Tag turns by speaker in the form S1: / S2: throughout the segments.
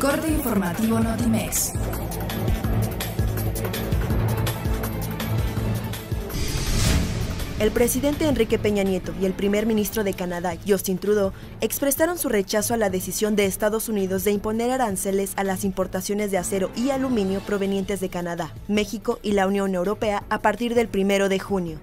S1: corte informativo Notimex.
S2: El presidente Enrique Peña Nieto y el primer ministro de Canadá, Justin Trudeau, expresaron su rechazo a la decisión de Estados Unidos de imponer aranceles a las importaciones de acero y aluminio provenientes de Canadá, México y la Unión Europea a partir del 1 de junio.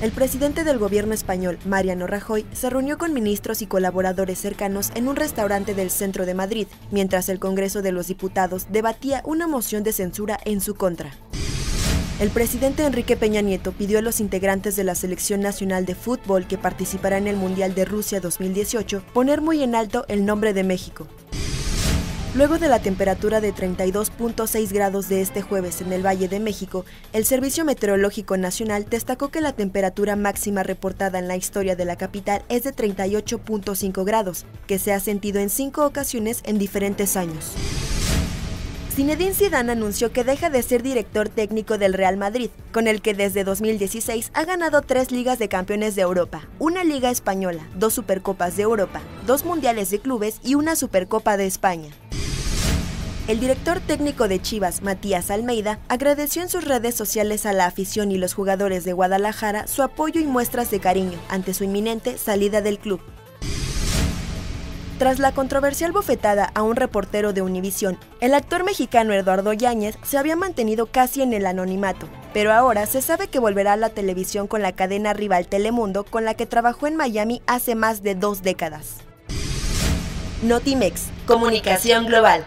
S2: El presidente del gobierno español, Mariano Rajoy, se reunió con ministros y colaboradores cercanos en un restaurante del centro de Madrid, mientras el Congreso de los Diputados debatía una moción de censura en su contra. El presidente Enrique Peña Nieto pidió a los integrantes de la Selección Nacional de Fútbol que participará en el Mundial de Rusia 2018 poner muy en alto el nombre de México. Luego de la temperatura de 32.6 grados de este jueves en el Valle de México, el Servicio Meteorológico Nacional destacó que la temperatura máxima reportada en la historia de la capital es de 38.5 grados, que se ha sentido en cinco ocasiones en diferentes años. Zinedine Zidane anunció que deja de ser director técnico del Real Madrid, con el que desde 2016 ha ganado tres ligas de campeones de Europa, una liga española, dos supercopas de Europa, dos mundiales de clubes y una supercopa de España. El director técnico de Chivas, Matías Almeida, agradeció en sus redes sociales a la afición y los jugadores de Guadalajara su apoyo y muestras de cariño ante su inminente salida del club. Tras la controversial bofetada a un reportero de Univisión, el actor mexicano Eduardo Yáñez se había mantenido casi en el anonimato, pero ahora se sabe que volverá a la televisión con la cadena rival Telemundo con la que trabajó en Miami hace más de dos décadas. Notimex, Comunicación Global.